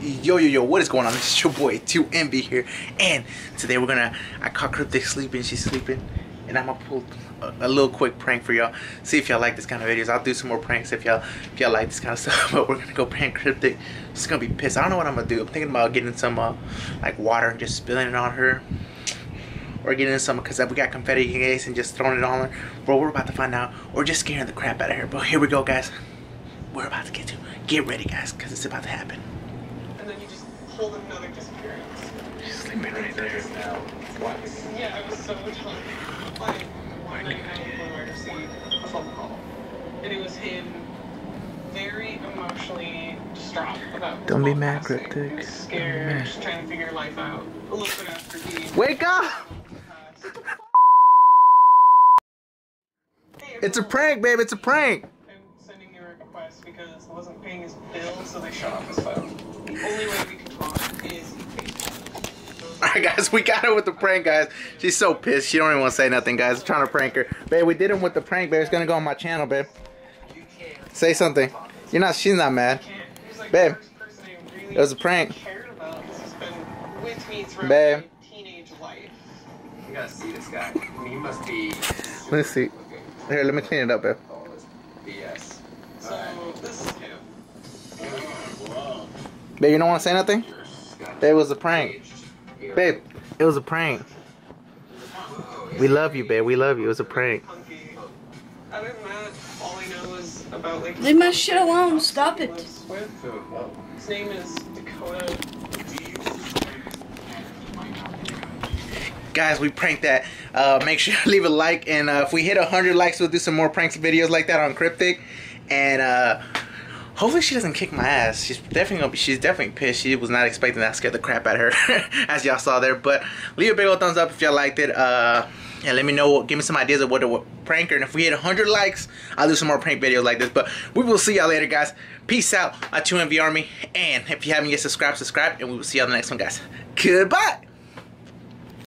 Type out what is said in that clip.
Yo, yo, yo, what is going on? This is your boy, 2NV here. And today we're gonna, I caught Cryptic sleeping, she's sleeping. And I'm gonna pull a, a little quick prank for y'all. See if y'all like this kind of videos. I'll do some more pranks if y'all if y'all like this kind of stuff. But we're gonna go prank Cryptic. She's gonna be pissed. I don't know what I'm gonna do. I'm thinking about getting some uh, like water and just spilling it on her. Or getting some, because we got confetti case and just throwing it on her. Bro, we're about to find out. Or just scaring the crap out of her. But here we go, guys. We're about to get to. Get ready, guys, because it's about to happen. And then you just hold another disappearance. She's sleeping right there. now twice. Yeah, I was so done. Like, one night out of the blue, I received a phone call. And it was him very emotionally distraught about Don't be mad, passing. Cryptic. He was Don't be scared, mad. just trying to figure life out. A little bit after Wake up! It's a prank, babe. It's a prank. I'm sending you a request because I wasn't paying his bill, so they shut off his phone. The only way we is Alright, guys, we got her with the prank, guys. She's so pissed. She don't even want to say nothing, guys. I'm trying to prank her. Babe, we did him with the prank, babe. It's to go on my channel, babe. Say something. You're not, she's not mad. Babe, It was a prank. Babe. You gotta see this guy. I mean, he must be. Let me see. Here, let me clean it up, babe. Oh. So this is him. Babe, you don't want to say nothing? Babe, it was a prank. Babe, it was a prank. We love you, babe. We love you. It was a prank. Other than that, all I know is about like. Leave my shit alone. Stop it. His name is Dakota. Guys, we pranked that. Uh, make sure to leave a like. And uh, if we hit 100 likes, we'll do some more pranks videos like that on Cryptic. And uh, hopefully she doesn't kick my ass. She's definitely gonna be, she's definitely pissed. She was not expecting that. Scared the crap out of her, as y'all saw there. But leave a big old thumbs up if y'all liked it. Uh, and let me know, give me some ideas of what to prank her. And if we hit 100 likes, I'll do some more prank videos like this. But we will see y'all later, guys. Peace out, uh, 2NV Army. And if you haven't yet subscribed, subscribe. And we will see y'all in the next one, guys. Goodbye.